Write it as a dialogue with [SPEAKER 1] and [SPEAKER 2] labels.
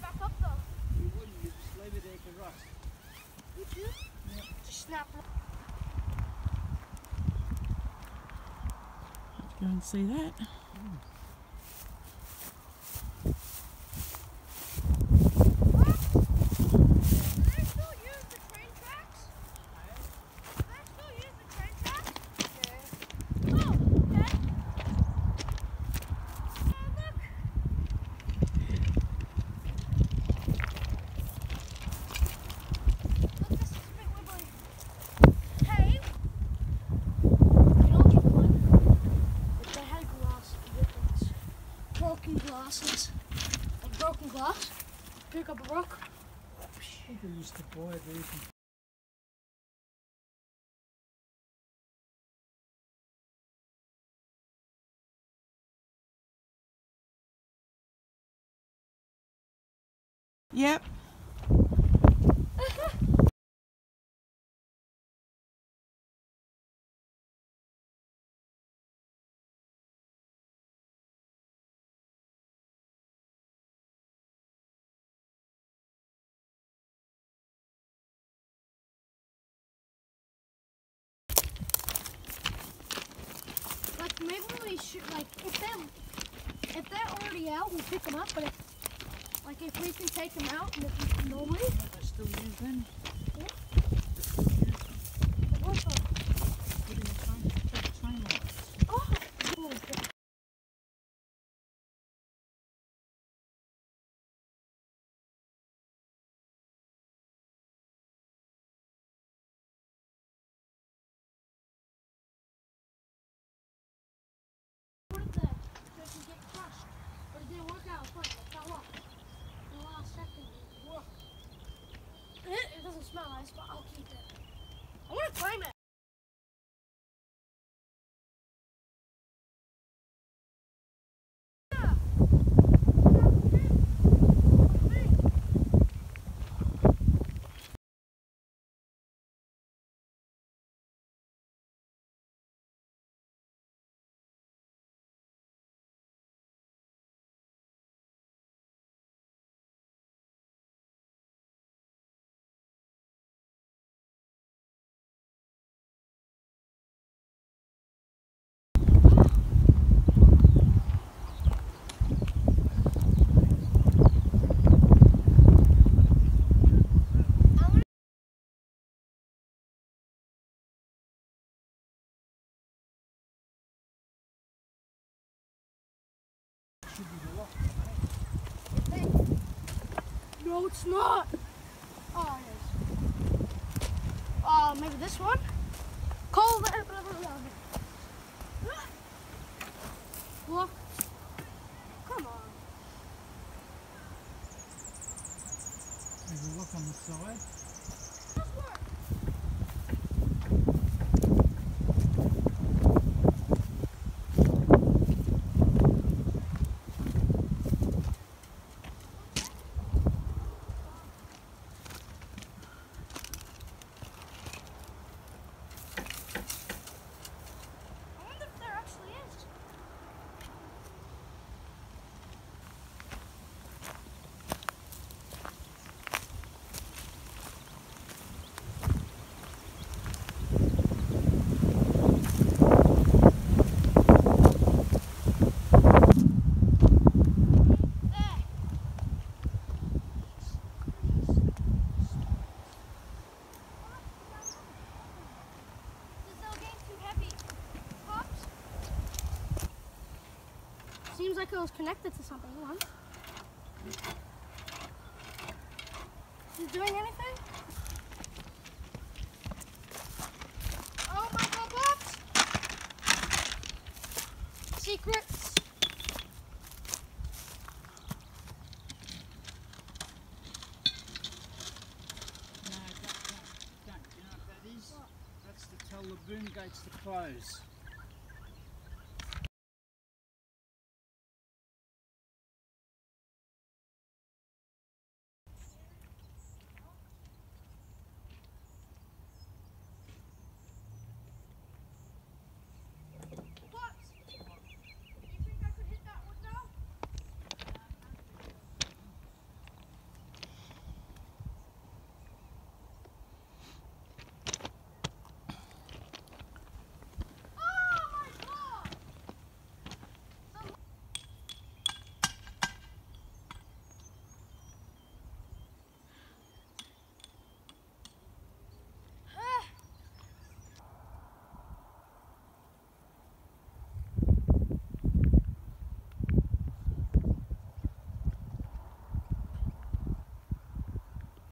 [SPEAKER 1] back up though. You wouldn't, you just leave it there to rust. You? Yeah. Just snap. Let's go and see that. Glasses, like broken glass, pick up a rock.
[SPEAKER 2] People used to buy
[SPEAKER 3] Yep.
[SPEAKER 1] should like if they're if they're already out, we'll pick them up. But if like if we can take them out and if normally,
[SPEAKER 2] they still use them.
[SPEAKER 1] Yeah.
[SPEAKER 2] They still use them.
[SPEAKER 1] what's up?
[SPEAKER 2] Put in the train, take the train lights.
[SPEAKER 1] Oh, cool. Put it there so it can get crushed. But it didn't work out. Look, it fell off. In the last second. Whoa. It, it doesn't smell nice, but I'll keep it. I want to claim it.
[SPEAKER 2] Should be the lock.
[SPEAKER 1] No, it's not. Oh. Uh, maybe this one? Look. Come on.
[SPEAKER 2] There's a lock on the side.
[SPEAKER 1] This one. I wonder if there actually is. There. Seems like it was connected to something once. Is it doing anything? Oh my god, what? Secrets.
[SPEAKER 2] No, don't, don't, don't. You know what that is? That's to tell the boom gates to close.